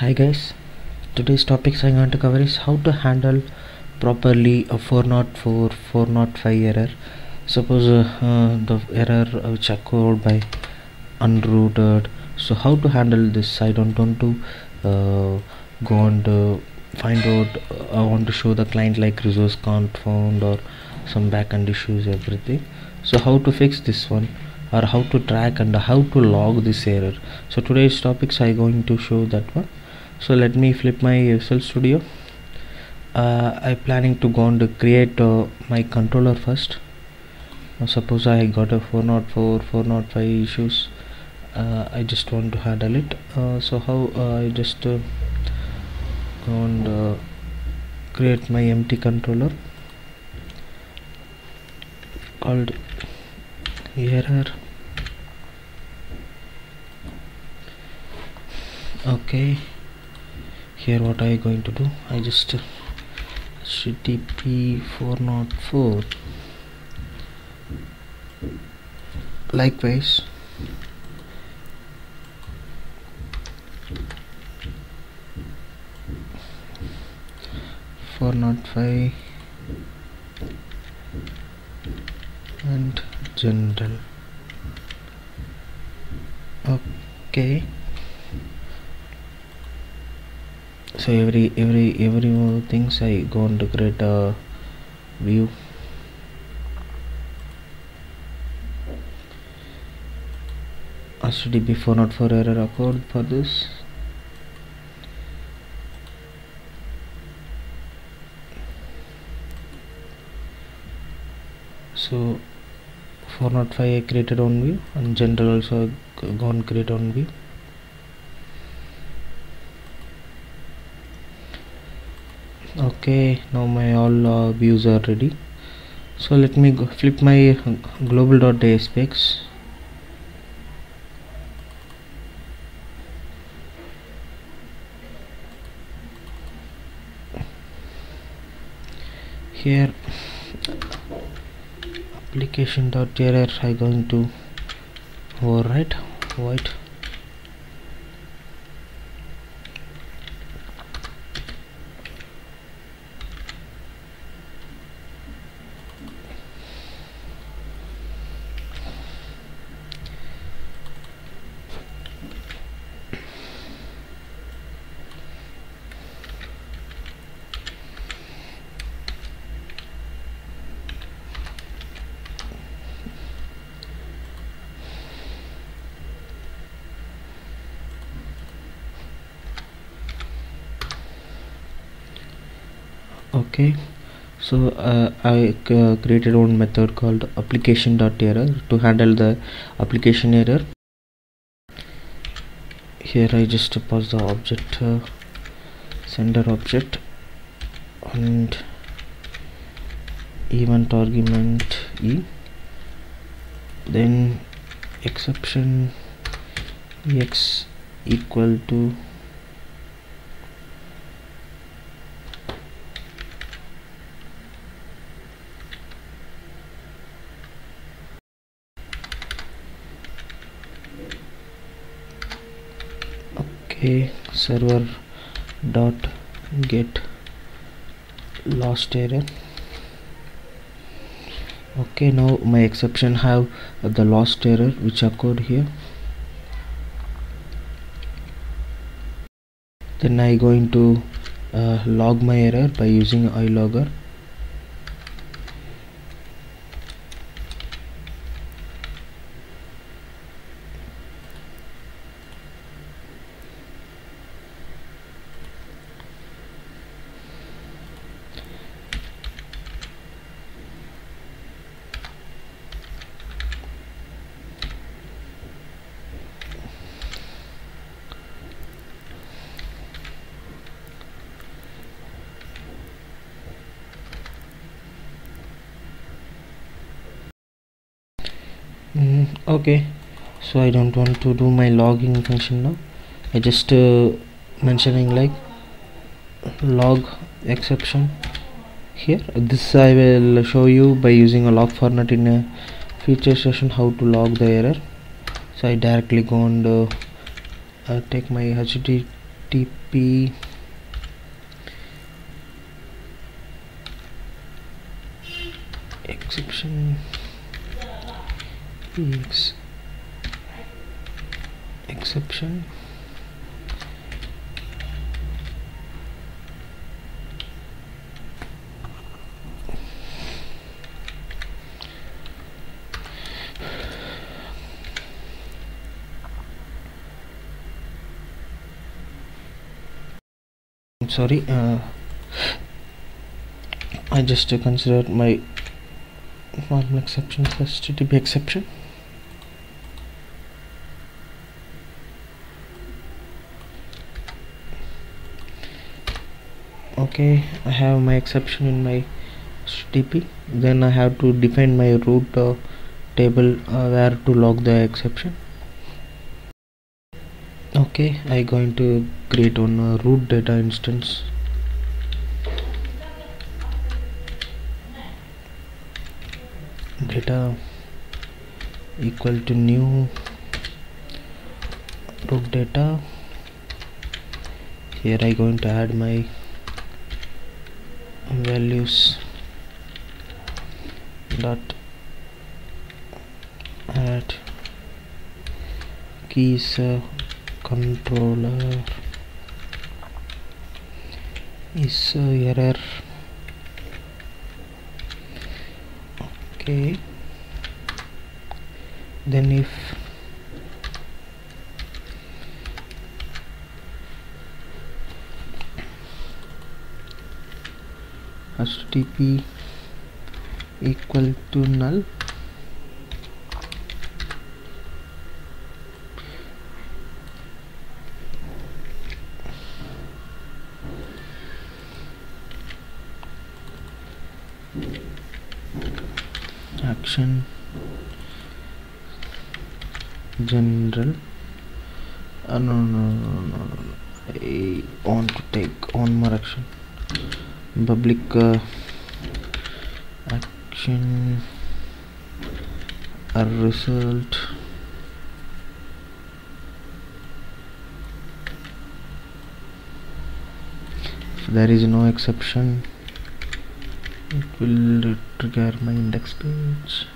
Hi guys, today's topics I'm going to cover is how to handle properly a 404 405 error. Suppose uh, uh, the error which occurred by unrooted. So how to handle this? I don't want to uh, go and uh, find out. I want to show the client like resource can't found or some backend issues everything. So how to fix this one? or how to track and how to log this error so today's topics i going to show that one so let me flip my visual studio. Uh, i planning to go on and create uh, my controller first. Suppose i got a 404 405 issues. Uh, i just want to handle it. Uh, so how uh, i just uh, go and create my empty controller called error. Okay here what I going to do. I just HTTP 404 likewise. four not five and general. Okay so every every every things I go on to create a view. HTTP 404 error occurred for this. So 405 I created on view and general also gone create on view okay now my all uh, views are ready. So let me flip my global.aspx here application dot error I going to overwrite white okay. So uh, I uh, created one method called application.error to handle the application error. Here I just pass the object uh, sender object and event argument e. Then exception x equal to okay server dot get last error okay now my exception have the last error which occurred here. Then I going to uh, log my error by using ilogger mm, okay. So I don't want to do my logging function now. I just uh, mentioning like log exception here. This I will show you by using a log4net in a future session how to log the error. So I directly go and uh, take my HTTP http exception ex exception? I'm sorry uh, I just uh, consider my normal exception as HTTP exception okay I have my exception in my HTTP then I have to define my root uh, table uh, where to log the exception. Okay I going to create one uh, route data instance. Data equal to new route data. Here I going to add my values dot add keys uh, controller. Is uh, error. Okay. Then if http equal to null. Action general. Uh, no, no, no, no, no. I want to take one more action public uh, action. A result. If there is no exception it will trigger my index page.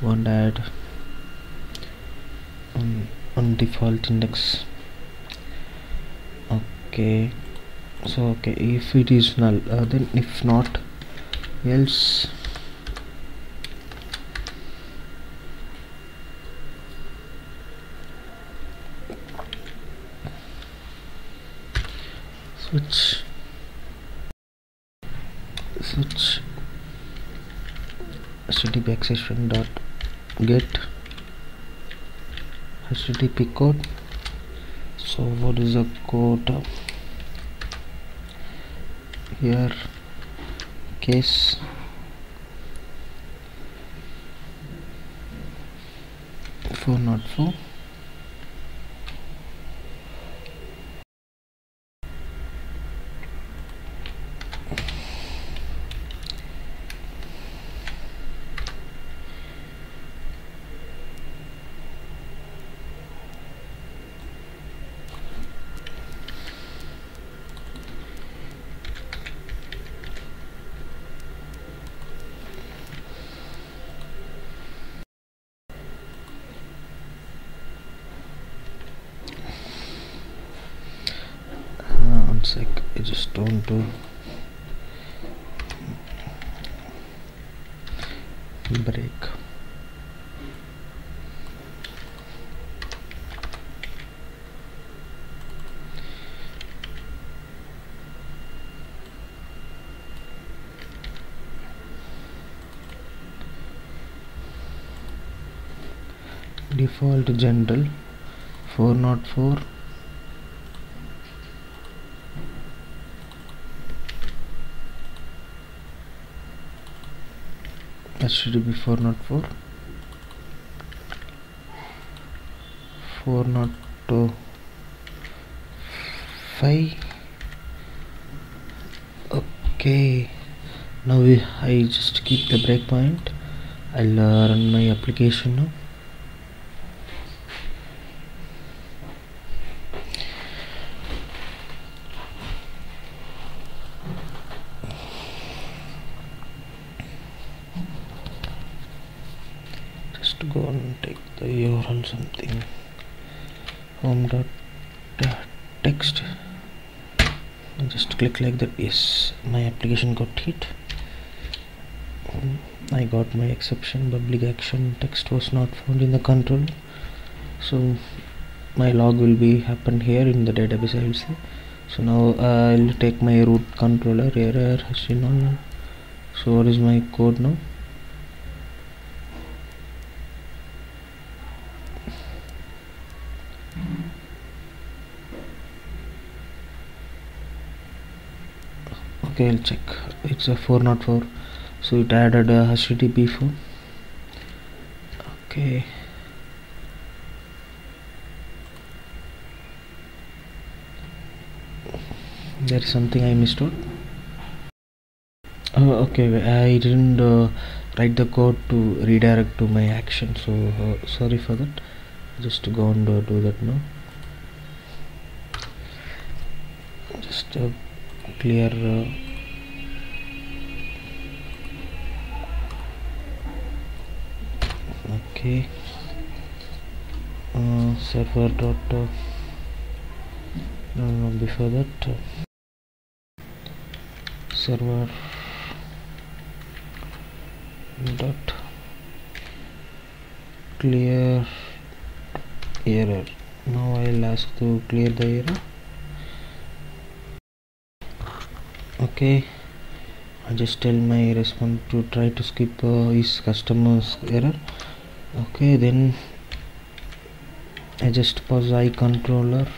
Won't add on, on default index. Okay so okay if it is null uh, then if not else switch switch http exception dot get http code. So what is the code here. Case four not four uh, one sec I just don't do. Break. Default general 404 HTTP 404 402 5 okay. Now we, I just keep the breakpoint. I'll uh, run my application now go and take the URL something. Home dot uh, text. And just click like that. Yes my application got hit. I got my exception. Public action text was not found in the control. So my log will be happen here in the database I will say. So now uh, I'll take my root controller. Error so what is my code now okay I'll check. It's a 404 so it added a http for okay. There is something I missed out. Oh, okay. I didn't uh, write the code to redirect to my action so uh, sorry for that. Just go and uh, do that now. Just uh, clear uh, server dot uh, no, no before that server dot clear error. Now I'll ask to clear the error. Okay I just tell my response to try to skip uh, his customer's error okay then I just pause iController